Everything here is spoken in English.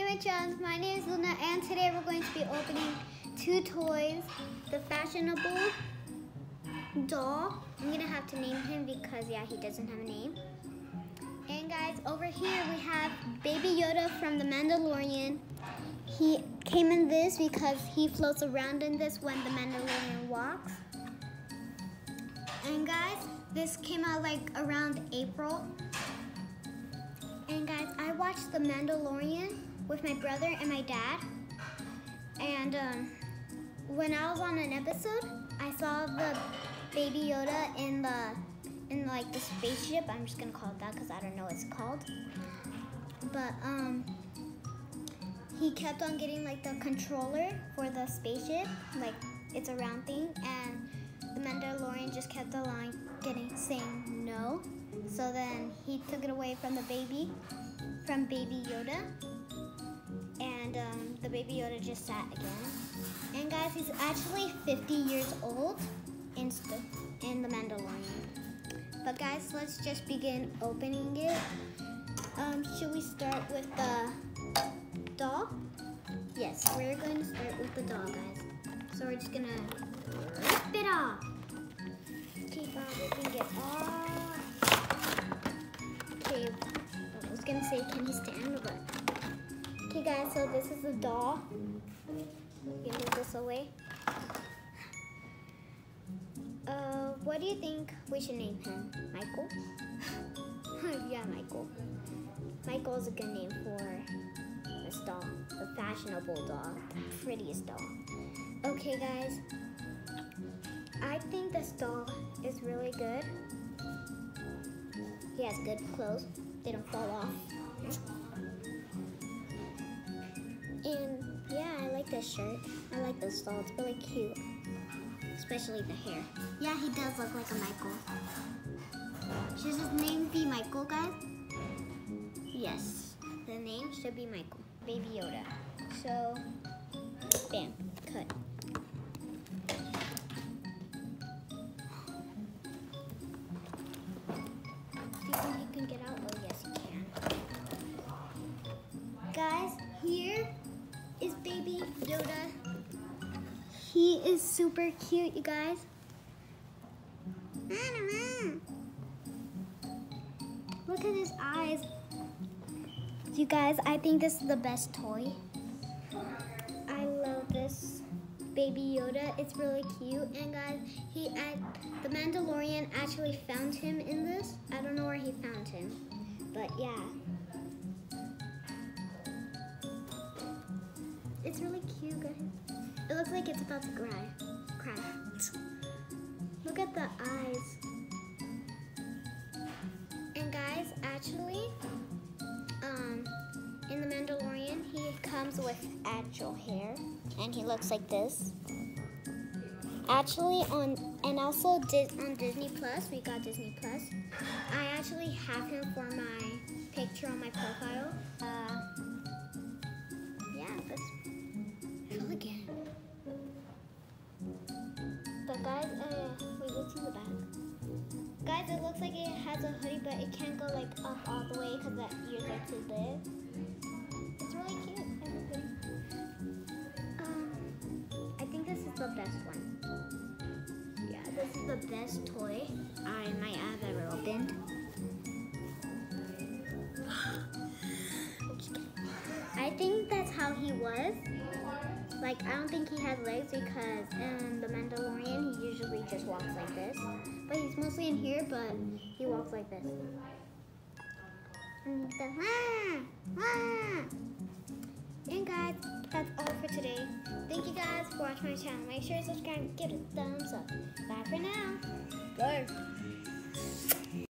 Hey my my name is Luna and today we're going to be opening two toys. The fashionable doll. I'm gonna have to name him because yeah, he doesn't have a name. And guys, over here we have Baby Yoda from The Mandalorian. He came in this because he floats around in this when the Mandalorian walks. And guys, this came out like around April. And guys, I watched The Mandalorian with my brother and my dad. And um, when I was on an episode, I saw the Baby Yoda in the in like the spaceship. I'm just gonna call it that because I don't know what it's called. But um, he kept on getting like the controller for the spaceship, like it's a round thing, and the Mandalorian just kept on getting saying no. So then he took it away from the baby, from Baby Yoda, and um, the Baby Yoda just sat again. And guys, he's actually 50 years old in, in the Mandalorian. But guys, let's just begin opening it. Um, should we start with the doll? Yes, we're going to start with the doll, guys. So we're just gonna rip it off. Okay, Bob, ripping it off. Okay, I was gonna say, can he stand? But okay, guys. So this is a doll. You move this away. Uh, what do you think we should name him? Michael? yeah, Michael. Michael is a good name for this doll, the fashionable doll, the prettiest doll. Okay, guys. I think this doll is really good. He has good clothes. They don't fall off. And yeah, I like this shirt. I like this doll. It's really cute. Especially the hair. Yeah, he does look like a Michael. Should his name be Michael, guys? Yes. The name should be Michael. Baby Yoda. So, bam, cut. Do you think he can get out? Oh, yes, he can. Guys, here is Baby Yoda. He is super cute, you guys. Look at his eyes. You guys, I think this is the best toy. I love this baby Yoda. It's really cute. And guys, he the Mandalorian actually found him in this. I don't know where he found him. But yeah. It's really cute, guys. It looks like it's about to cry. Cry. Look at the eyes. And guys, actually, um, in the Mandalorian, he comes with actual hair, and he looks like this. Actually, on and also on Disney Plus, we got Disney Plus. I actually have him for my picture on my profile. Guys, uh, wait, let's the back. Guys, it looks like it has a hoodie, but it can't go like up all the way because that ears are too big. It's really cute. Um, I think this is the best one. Yeah, this is the best toy I might have ever opened. I think that's how he was. Like, I don't think he has legs because in The Mandalorian, he usually just walks like this. But he's mostly in here, but he walks like this. And, the, ah, ah. and guys, that's all for today. Thank you guys for watching my channel. Make sure to subscribe give it a thumbs up. Bye for now. Bye.